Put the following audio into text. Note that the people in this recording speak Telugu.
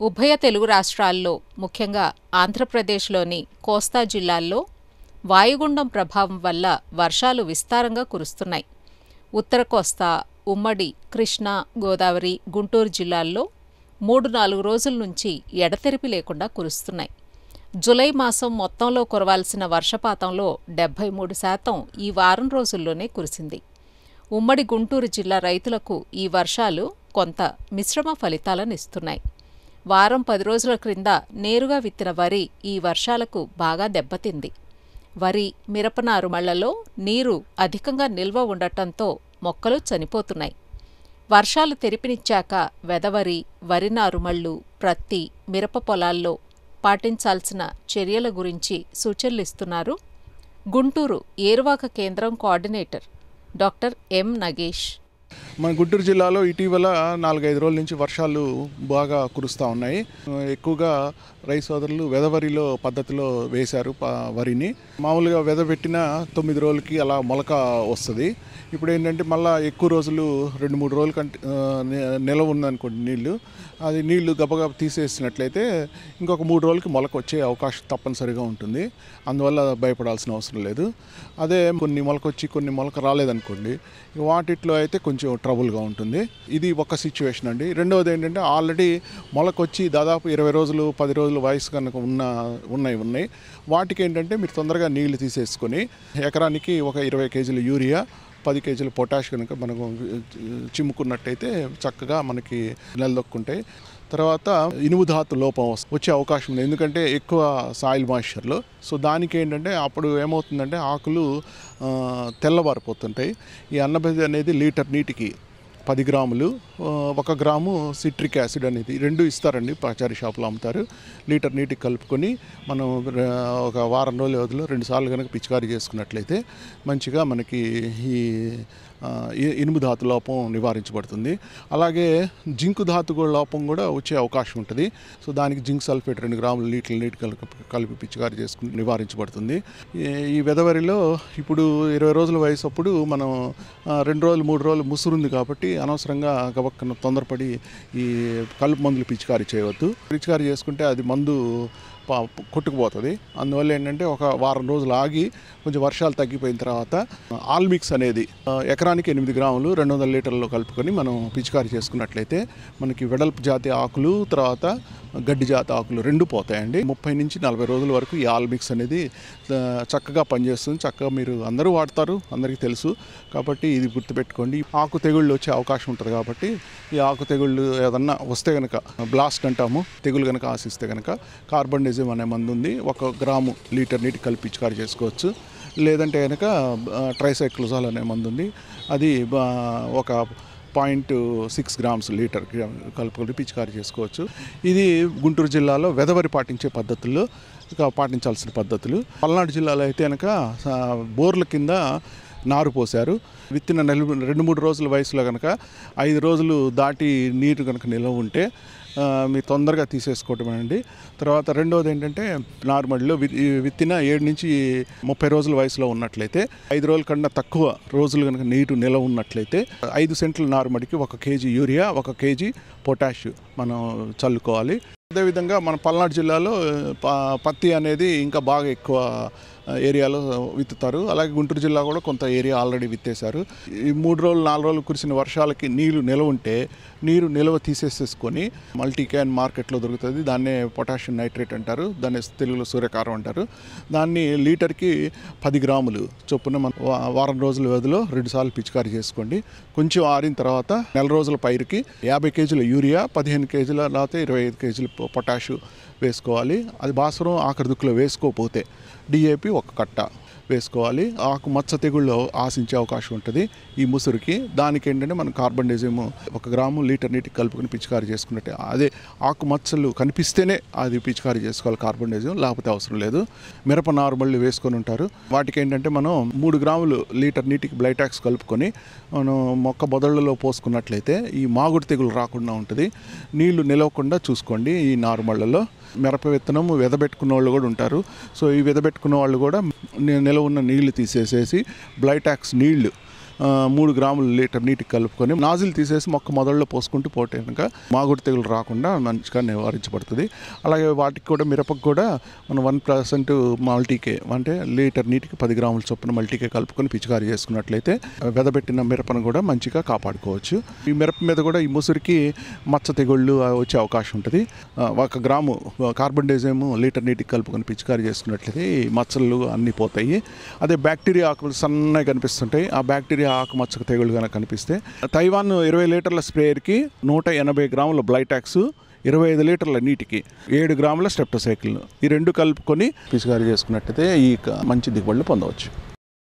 ఉభయ తెలుగు రాష్ట్రాల్లో ముఖ్యంగా ఆంధ్రప్రదేశ్లోని కోస్తా జిల్లాల్లో వాయుగుండం ప్రభావం వల్ల వర్షాలు విస్తారంగా కురుస్తున్నాయి. ఉత్తర కోస్తా ఉమ్మడి కృష్ణా గోదావరి గుంటూరు జిల్లాల్లో మూడు నాలుగు రోజుల నుంచి ఎడతెరిపి లేకుండా కురుస్తున్నాయి. జులై మాసం మొత్తంలో కురవాల్సిన వర్షపాతంలో డెబ్బై మూడు శాతం ఈ వారం రోజుల్లోనే కురిసింది. ఉమ్మడి గుంటూరు జిల్లా రైతులకు ఈ వర్షాలు కొంత మిశ్రమ ఫలితాలను ఇస్తున్నాయి. వారం పది రోజుల క్రింద నేరుగా విత్తిన వరి ఈ వర్షాలకు బాగా దెబ్బతింది. వరి మిరప నారుమళ్ళలో నీరు అధికంగా నిల్వ ఉండటంతో మొక్కలు చనిపోతున్నాయి. వర్షాలు తెరిపినిచ్చాక వెదవరి వరి నారుమళ్ళు ప్రత్తి మిరప పొలాల్లో పాటించాల్సిన చర్యల గురించి సూచనలిస్తున్నారు గుంటూరు ఏరువాక కేంద్రం కోఆర్డినేటర్ డాక్టర్ ఎం నగేష్. మన గుంటూరు జిల్లాలో ఇటీవల నాలుగైదు రోజుల నుంచి వర్షాలు బాగా కురుస్తూ ఉన్నాయి. ఎక్కువగా రైతు సోదరులు వెదవరిలో పద్ధతిలో వేశారు వరిని. మామూలుగా వెదబెట్టిన తొమ్మిది రోజులకి అలా మొలక వస్తుంది. ఇప్పుడు ఏంటంటే మళ్ళీ ఎక్కువ రోజులు రెండు మూడు రోజుల కంటే నిల్వ నిలవ ఉందనుకోండి నీళ్ళు. అది నీళ్ళు గబగబ తీసేసినట్లయితే ఇంకొక మూడు రోజులకి మొలక వచ్చే అవకాశం తప్పనిసరిగా ఉంటుంది. అందువల్ల భయపడాల్సిన అవసరం లేదు. అదే కొన్ని మొలక వచ్చి కొన్ని మొలక రాలేదనుకోండి వాటిట్లో అయితే కొంచెం ట్రబుల్గా ఉంటుంది. ఇది ఒక సిచ్యువేషన్ అండి. రెండవది ఏంటంటే ఆల్రెడీ మొలకొచ్చి దాదాపు ఇరవై రోజులు పది రోజులు వయసు కనుక ఉన్న ఉన్నాయి ఉన్నాయి. వాటికి ఏంటంటే మీరు తొందరగా నీళ్ళు తీసేసుకొని ఎకరానికి ఒక ఇరవై కేజీల యూరియా పది కేజీల పొటాష్ కనుక మనకు చిమ్ముకున్నట్టయితే చక్కగా మనకి నిలదొక్కుంటాయి. తర్వాత ఇనుము ధాతు లోపం వచ్చే అవకాశం ఉంది. ఎందుకంటే ఎక్కువ సాయిల్ మాయిశ్చర్లో. సో దానికి ఏంటంటే అప్పుడు ఏమవుతుందంటే ఆకులు ఆ, తెల్లబారిపోతుంటాయి. ఈ అన్నబెది అనేది లీటర్ నీటికి పది గ్రాములు ఒక గ్రాము సిట్రిక్ యాసిడ్ అనేది రెండు ఇస్తారండి పచారీ షాపులో అమ్ముతారు. లీటర్ నీటికి కలుపుకొని మనం ఒక వారం రోజుల వ్యవధిలో రెండు సార్లు కనుక పిచికారీ చేసుకున్నట్లయితే మంచిగా మనకి ఈ ఇనుము ధాతు లోపం నివారించబడుతుంది. అలాగే జింకు ధాతు లోపం కూడా వచ్చే అవకాశం ఉంటుంది. సో దానికి జింక్ సల్ఫేట్ రెండు గ్రాములు లీటర్ల నీటి కలిపి కలిపి పిచ్చికారి చేసుకుని నివారించబడుతుంది. ఈ- ఈ వెదవరిలో ఇప్పుడు ఇరవై రోజుల వయసు అప్పుడు మనం రెండు రోజులు మూడు రోజులు ముసురుంది కాబట్టి అనవసరంగా గబక్కన తొందరపడి ఈ కలుపు మందులు పిచికారీ చేయవద్దు. పిచికారీ చేసుకుంటే అది మందు కొట్టుకుపోతుంది. అందువల్ల ఏంటంటే ఒక వారం రోజులు ఆగి కొంచెం వర్షాలు తగ్గిపోయిన తర్వాత ఆల్ మిక్స్ అనేది ఎకరానికి ఎనిమిది గ్రాములు రెండు వందల లీటర్లు కలుపుకొని మనం పిచికారీ చేసుకున్నట్లయితే మనకి వెడల్పు జాతి ఆకులు తర్వాత గడ్డి జాతి ఆకులు రెండు పోతాయండి. ముప్పై నుంచి నలభై రోజుల వరకు ఈ ఆల్ మిక్స్ అనేది చక్కగా పనిచేస్తుంది. చక్కగా మీరు అందరూ వాడతారు అందరికీ తెలుసు. కాబట్టి ఇది గుర్తుపెట్టుకోండి. ఆకు తెగుళ్ళు వచ్చే అవకాశం ఉంటుంది కాబట్టి ఈ ఆకు తెగుళ్ళు ఏదన్నా వస్తే కనుక బ్లాస్ట్ అంటాము తెగులు కనుక ఆశిస్తే కనుక కార్బన్ మెకానిజం అనే మందు ఉంది. ఒక గ్రాము లీటర్ నీటి కలిపి పిచికారి చేసుకోవచ్చు. లేదంటే కనుక ట్రైసైక్లోజాల్ అనే మందు ఉంది. అది ఒక పాయింట్ సిక్స్ గ్రామ్స్ లీటర్ కలుపుకొని పిచికారి చేసుకోవచ్చు. ఇది గుంటూరు జిల్లాలో వెదవరి పాటించే పద్ధతుల్లో పాటించాల్సిన పద్ధతులు. పల్నాడు జిల్లాలో అయితే కనుక బోర్ల కింద నారు పోశారు. విత్తిన నెల రెండు మూడు రోజుల వయసులో కనుక ఐదు రోజులు దాటి నీరు కనుక నిల్వ ఉంటే మీరు తొందరగా తీసేసుకోవటమేనండి తర్వాత రెండవది ఏంటంటే నార్మల్లో విత్తిన ఏడు నుంచి ముప్పై రోజుల వయసులో ఉన్నట్లయితే ఐదు రోజుల కన్నా తక్కువ రోజులు కనుక నీరు నిల్వ ఉన్నట్లయితే ఐదు సెంట్ల నార్మడికి ఒక కేజీ యూరియా ఒక కేజీ పొటాష్ మనం చల్లుకోవాలి. అదేవిధంగా మన పల్నాడు జిల్లాలో ప- పత్తి అనేది ఇంకా బాగా ఎక్కువ ఏరియాలో విత్తుతారు. అలాగే గుంటూరు జిల్లా కూడా కొంత ఏరియా ఆల్రెడీ విత్తేశారు. ఈ మూడు రోజులు నాలుగు రోజులు కురిసిన వర్షాలకి నీళ్ళు నిలవ ఉంటే నీరు నిల్వ తీసేసేసుకొని మల్టీ క్యాన్ మార్కెట్లో దొరుకుతుంది. దాన్నే పొటాషియం నైట్రేట్ అంటారు. దాన్ని తెలుగులో సూర్యకారం అంటారు. దాన్ని లీటర్కి పది గ్రాములు. చొప్పున మన వారం రోజుల వ్యవధిలో రెండుసార్లు పిచికారీ చేసుకోండి. కొంచెం ఆరిన తర్వాత నెల రోజుల పైరుకి యాభై కేజీల యూరియా పదిహేను కేజీల లేకపోతే ఇరవై ఐదు కేజీల పొటాషు వేసుకోవాలి. అది భాస్వరం ఆఖరి దుక్కులో వేసుకోకపోతే డిఏపి ఒక కట్ట. వేసుకోవాలి. ఆకు మచ్చ తెగుళ్ళు ఆశించే అవకాశం ఉంటుంది. ఈ ముసురుకి దానికి ఏంటంటే మనం కార్బన్ డైజిమ్ ఒక గ్రాము లీటర్ నీటికి కలుపుకొని పిచికారీ చేసుకున్నట్టే. అదే ఆకు మచ్చలు కనిపిస్తేనే అది పిచికారీ చేసుకోవాలి కార్బన్ డైజిమ్ లేకపోతే అవసరం లేదు. మిరప నారుమళ్ళు వేసుకొని ఉంటారు. వాటికి ఏంటంటే మనం మూడు గ్రాములు లీటర్ నీటికి బ్లైటాక్స్ కలుపుకొని మనం మొక్క బొదళ్ళలో పోసుకున్నట్లయితే ఈ మాగుడు తెగులు రాకుండా ఉంటుంది. నీళ్ళు నిలవకుండా చూసుకోండి ఈ నారుమళ్ళలో. మిరప విత్తనం వెదబెట్టుకున్న వాళ్ళు కూడా ఉంటారు. సో ఈ వెదబెట్టుకున్న వాళ్ళు కూడా నేను నిలవ ఉన్న నీళ్ళు తీసేసేసి బ్లైటాక్స్ నీళ్ళు మూడు గ్రాములు లీటర్ నీటికి కలుపుకొని నాజిల్ తీసేసి మొక్క మొదల్లో పోసుకుంటూ పోతే కనుక మాగుడు తెగులు రాకుండా మంచిగా నివారించబడుతుంది. అలాగే వాటికి కూడా మిరపకు కూడా మనం వన్ పర్సెంట్ మల్టీకే అంటే లీటర్ నీటికి పది గ్రాముల చొప్పున మల్టీకే కలుపుకొని పిచికారీ చేసుకున్నట్లయితే వెదబెట్టిన మిరపను కూడా మంచిగా కాపాడుకోవచ్చు. ఈ మిరప మీద కూడా ఈ ముసురికి మచ్చ తెగుళ్ళు వచ్చే అవకాశం ఉంటుంది. ఒక గ్రాము కార్బన్ డైజేమ్ లీటర్ నీటికి కలుపుకొని పిచికారీ చేసుకున్నట్లయితే ఈ మచ్చలు అన్నీ పోతాయి. అదే బ్యాక్టీరియా ఆకులు సన్నగా కనిపిస్తుంటాయి. ఆ బ్యాక్టీరియా ఆకు ఆకుమచ్చక తెగులు కనుక కనిపిస్తే తైవాన్ ఇరవై లీటర్ల స్ప్రేయర్కి నూట ఎనభై గ్రాముల బ్లైటాక్స్ ఇరవై ఐదు లీటర్ల నీటికి ఏడు గ్రాముల స్టెప్టోసైకిల్ ఈ రెండు కలుపుకొని పిచికారీ చేసుకున్నట్టయితే ఈ మంచి దిగుబడులు పొందవచ్చు.